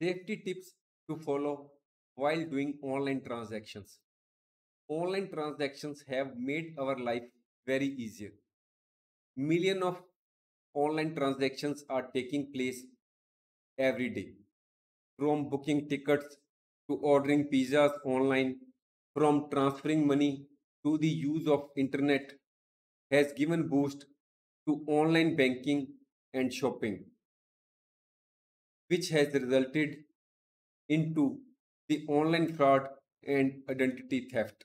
Safety tips to follow while doing online transactions. Online transactions have made our life very easier. Million of online transactions are taking place every day. From booking tickets to ordering pizzas online, from transferring money to the use of internet has given boost to online banking and shopping, which has resulted into the online fraud and identity theft.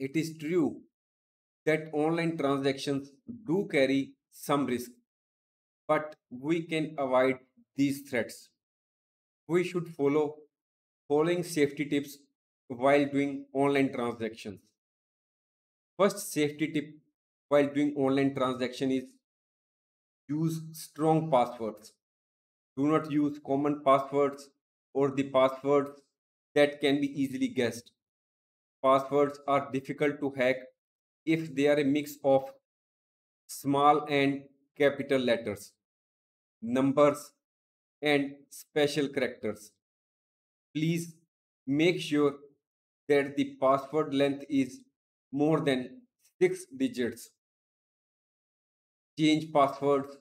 It is true that online transactions do carry some risk, but we can avoid these threats. We should follow following safety tips while doing online transactions. First safety tip while doing online transaction is use strong passwords. Do not use common passwords or the passwords that can be easily guessed. Passwords are difficult to hack if they are a mix of small and capital letters, numbers, and special characters. Please make sure that the password length is more than 6 digits. Change passwords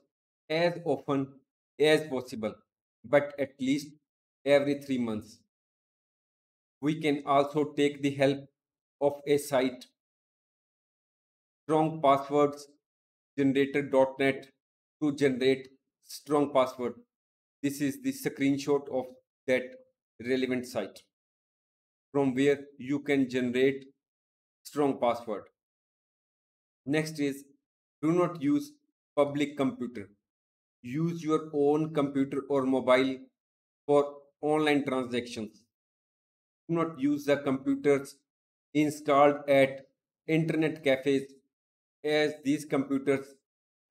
as often as possible, but at least every 3 months. We can also take the help of a site strong passwords to generate strong password. This is the screenshot of that relevant site from where you can generate strong password. Next is do not use public computer. Use your own computer or mobile for online transactions. Do not use the computers installed at internet cafes as these computers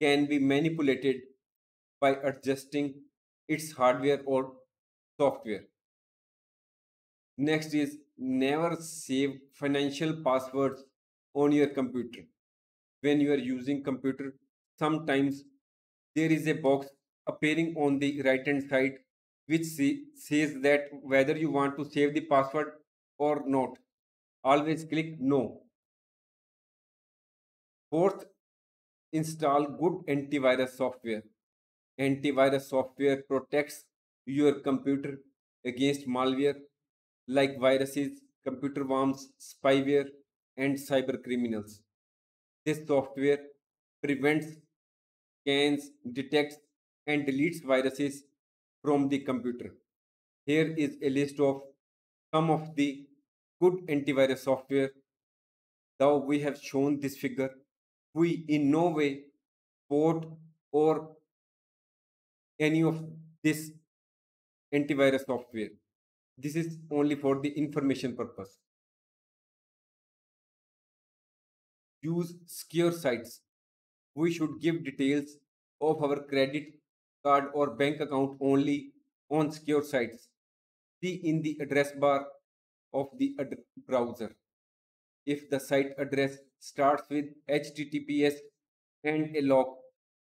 can be manipulated by adjusting its hardware or software. Next is never save financial passwords on your computer. When you are using computer, sometimes there is a box appearing on the right hand side which say, says that whether you want to save the password or not. Always click no. Fourth, install good antivirus software. Antivirus software protects your computer against malware like viruses, computer worms, spyware, and cyber criminals. This software prevents, scans, detects, and deletes viruses from the computer. Here is a list of some of the good antivirus software. Though we have shown this figure, we in no way support or any of this antivirus software. This is only for the information purpose. Use secure sites. We should give details of our credit card or bank account only on secure sites. See in the address bar of the browser. If the site address starts with HTTPS and a lock,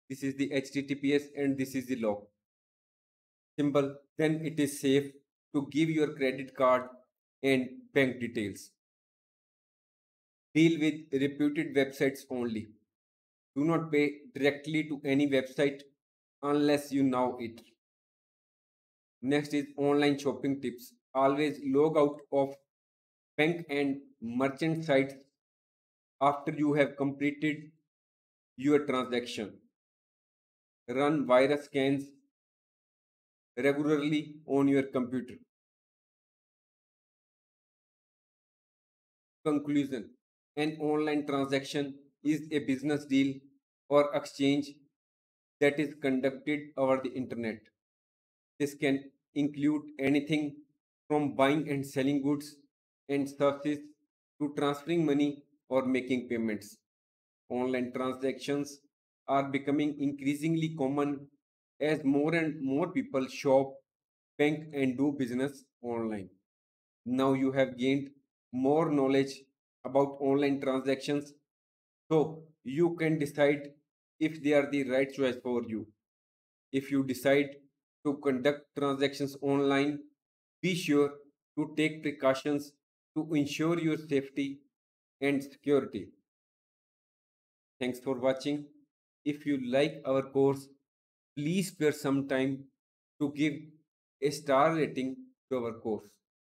this is the HTTPS and this is the lock symbol, then it is safe to give your credit card and bank details. Deal with reputed websites only. Do not pay directly to any website unless you know it. Next is online shopping tips. Always log out of bank and merchant sites after you have completed your transaction. Run virus scans regularly on your computer. Conclusion An online transaction is a business deal or exchange that is conducted over the internet. This can include anything from buying and selling goods and services to transferring money or making payments. Online transactions are becoming increasingly common as more and more people shop, bank, and do business online. Now you have gained more knowledge about online transactions, so you can decide if they are the right choice for you. If you decide to conduct transactions online, be sure to take precautions to ensure your safety and security. Thanks for watching. If you like our course, please spare some time to give a star rating to our course.